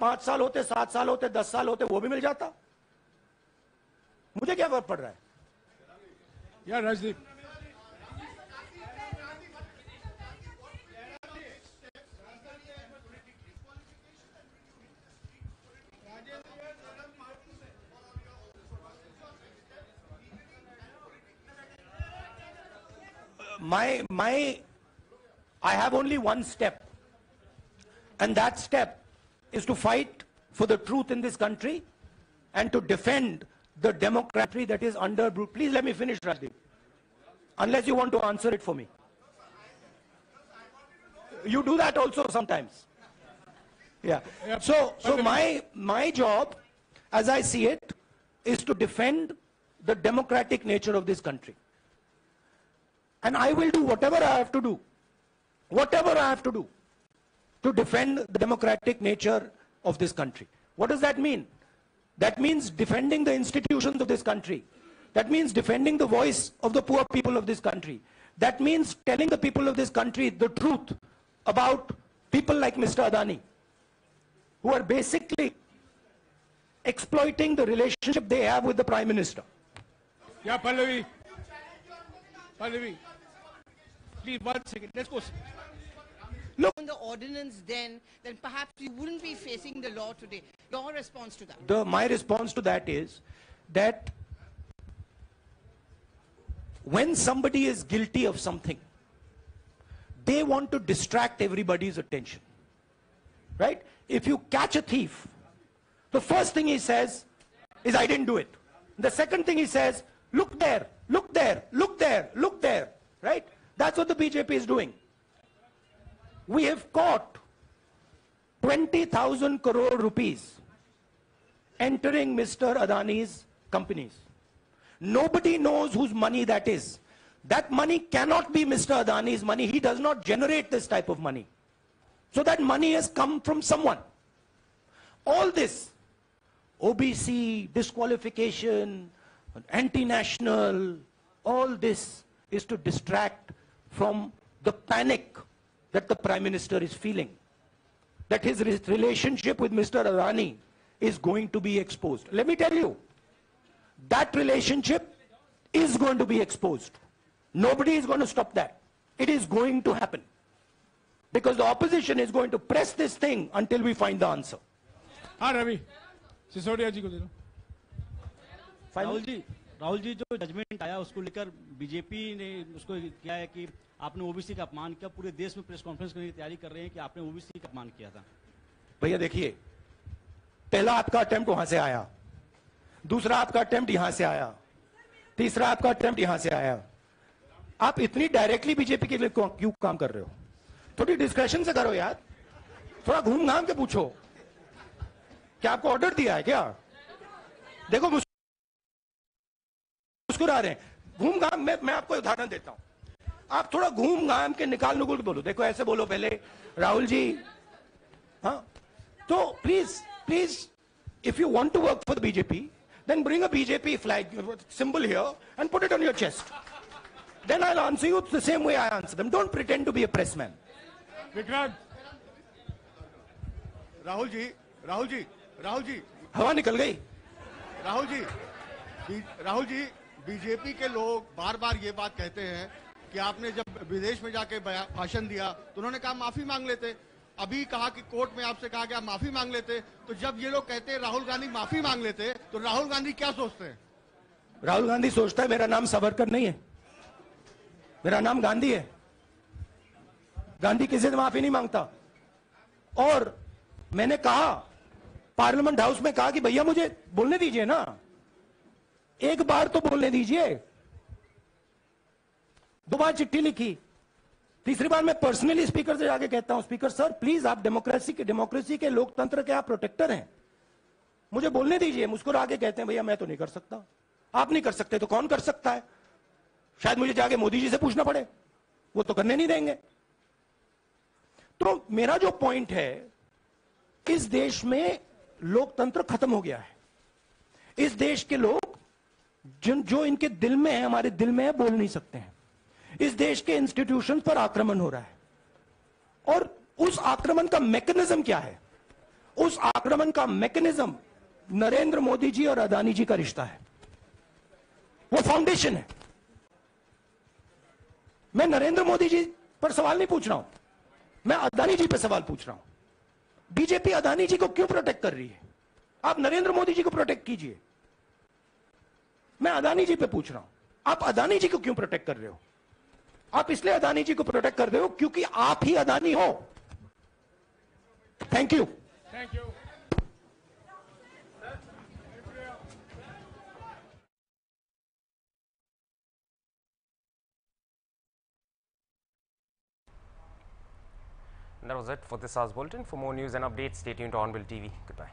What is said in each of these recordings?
पाँच साल होते सात साल होते दस साल होते वो भी मिल जाता। मुझे क्या फ़र्क पड़ रहा है? या Rajdeep. My my i have only one step. And that step is to fight for the truth in this country and to defend the democracy that is under brute please let me finish rajdeep unless you want to answer it for me. You do that also sometimes. Yeah, so so my my job as i see it is to defend the democratic nature of this country. And I will do whatever I have to do, whatever I have to do to defend the democratic nature of this country. What does that mean? That means defending the institutions of this country. That means defending the voice of the poor people of this country. That means telling the people of this country the truth about people like Mr. Adani, who are basically exploiting the relationship they have with the Prime Minister. Yeah, Pallavi. Pallavi. Please, one second. Let's go. Go on the ordinance then, then perhaps you wouldn't be facing the law today. Your response to that? the, my response to that is that when somebody is guilty of something, they want to distract everybody's attention. Right? If you catch a thief, the first thing he says is, I didn't do it. The second thing he says, look there, look there, look there, look there. Right? That's what the BJP is doing. We have caught 20,000 crore rupees entering Mr. Adani's companies. Nobody knows whose money that is. That money cannot be Mr. Adani's money. He does not generate this type of money. So that money has come from someone. All this, OBC, disqualification, anti-national, all this is to distract from the panic that the Prime Minister is feeling that his re- relationship with Mr. Adani is going to be exposed. Let me tell you, that relationship is going to be exposed. Nobody is going to stop that. It is going to happen. Because the opposition is going to press this thing until we find the answer. हाँ रवि सिसोदिया जी को दे दो राहुल जी राहुल जी जो judgement आया उसको लेकर BJP ने उसको किया है कि आपने ओबीसी का अपमान किया, पूरे देश में प्रेस कॉन्फ्रेंस करने की तैयारी कर रहे हैं कि आपने ओबीसी का अपमान किया था। भैया देखिए, पहला आपका अटेम्प्ट वहाँ से आया, दूसरा आपका अटेम्प्ट यहाँ से आया, तीसरा आपका अटेम्प्ट यहाँ से आया। आप इतनी डायरेक्टली बीजेपी के लिए क्यों काम कर रहे हो? थोड़ी डिस्कशन से करो यार, थोड़ा घूम घाम के पूछो। क्या आपको ऑर्डर दिया है क्या? देखो मुस्कुरा रहे हैं घूम घाम मैं मैं आपको उदाहरण देता हूँ। आप थोड़ा घूम घाम के निकाल निकुल बोलो। देखो ऐसे बोलो पहले। राहुल जी हाँ? तो please please if you want to work for BJP then bring a BJP flag symbol here and put it on your chest then I answer you the same way I answer them don't pretend to be a press man Vikrant. Rahul ji Rahul ji Rahul ji. हवा निकल गई। Rahul ji Rahul ji BJP के लोग बार बार ये बात कहते हैं कि आपने जब विदेश में जाके भाषण दिया तो उन्होंने कहा, माफ़ी मांग लेते। अभी कहा कि कोर्ट में आपसे कहा गया, माफ़ी मांग लेते। तो जब ये लोग कहते हैं, राहुल गांधी माफ़ी मांग लेते तो राहुल गांधी क्या सोचते हैं? राहुल गांधी सोचता है, मेरा नाम सावरकर नहीं है। मेरा नाम गांधी है। गांधी किसी से माफ़ी नहीं माँगता। और मैंने कहा, पार्लियामेंट हाउस में कहा कि, भैया मुझे बोलने दीजिए ना। एक बार तो बोलने दीजिए। दो बार चिट्ठी लिखी। तीसरी बार मैं पर्सनली स्पीकर से जाके कहता हूँ स्पीकर सर प्लीज़ आप डेमोक्रेसी के डेमोक्रेसी के लोकतंत्र के आप प्रोटेक्टर हैं। मुझे बोलने दीजिए मुस्कुरा आगे कहते हैं, भैया मैं तो नहीं कर सकता। आप नहीं कर सकते तो कौन कर सकता है? शायद मुझे जाके मोदी जी से पूछना पड़े। वो तो करने नहीं देंगे। तो मेरा जो पॉइंट है, इस देश में लोकतंत्र खत्म हो गया है। इस देश के लोग जिन जो इनके दिल में है, हमारे दिल में है, बोल नहीं सकते हैं। इस देश के इंस्टीट्यूशन पर आक्रमण हो रहा है। और उस आक्रमण का मैकेनिज्म क्या है? उस आक्रमण का मैकेनिज्म नरेंद्र मोदी जी और अदानी जी का रिश्ता है। वो फाउंडेशन है। मैं नरेंद्र मोदी जी पर सवाल नहीं पूछ रहा हूँ। मैं अदानी जी पर सवाल पूछ रहा हूँ। बीजेपी अदानी जी को क्यों प्रोटेक्ट कर रही है? आप नरेंद्र मोदी जी को प्रोटेक्ट कीजिए। मैं अदानी जी पे पूछ रहा हूँ। आप अदानी जी को क्यों प्रोटेक्ट कर रहे हो? आप इसलिए अदानी जी को प्रोटेक्ट कर रहे हो क्योंकि आप ही अदानी हो thank you thank you And that was it for this hour's bulletin. For more news and updates, stay tuned to Hornbill TV. Goodbye.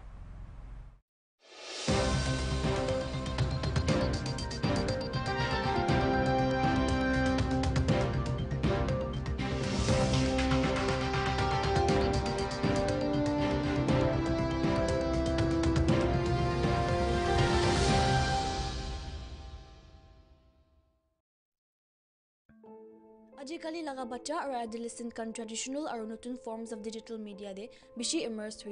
আজিকালি লগা বাচ্চা আৰু এডলেচেণ্ট কান ট্ৰেডিশ্যনেল আৰু নতুন ফৰ্মছ অফ ডিজিটেল মিডিয়া দে বেছি ইমাৰ্চ হৈ